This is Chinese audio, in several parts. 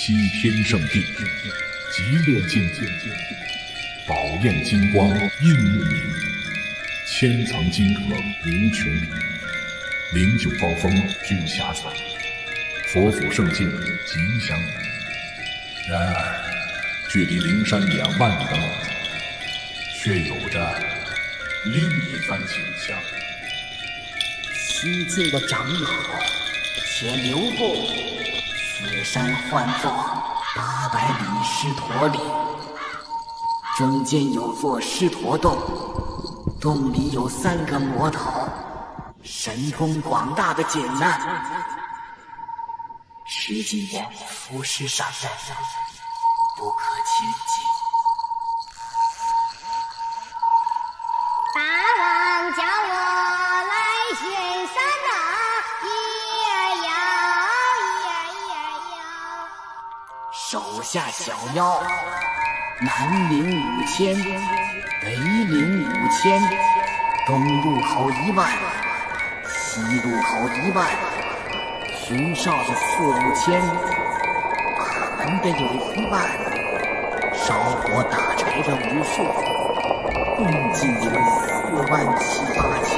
西天圣地，极乐境界，宝焰金光映目明，千层金阁无穷理，灵鹫高峰聚霞彩，佛祖圣境吉祥。然而，距离灵山两万里的梦，却有着另一番景象。西境的长老，且留步。雪山唤作八百里狮驼岭，中间有座狮驼洞，洞里有三个魔头，神通广大的紧呐！持金剑伏尸上阵，不可轻敌。手下小妖，南岭五千，北岭五千，东路口一万，西路口一万，巡哨的四五千，把门的有一万，烧火打柴的无数，共计有四万七八千，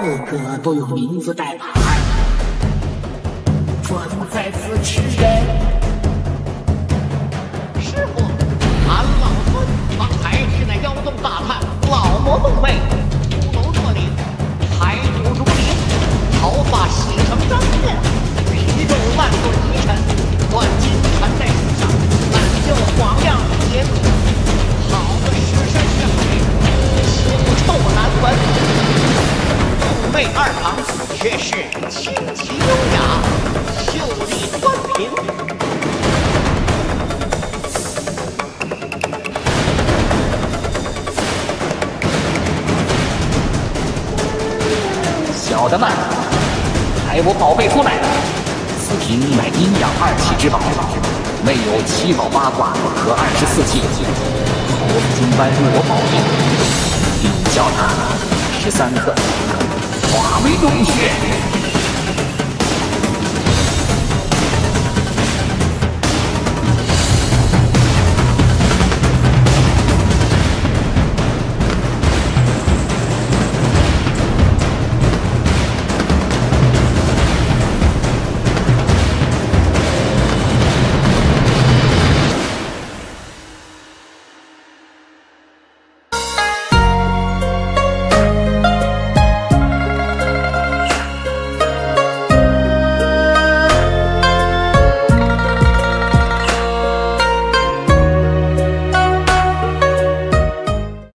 个个都有名字带牌。专在此吃人。二旁却是清奇优雅，秀丽端平。小的们，抬我宝贝出来！此瓶乃阴阳二气之宝，内有七宝八卦和二十四气，猴子金般入我宝印，定叫它十三克，化为龙血，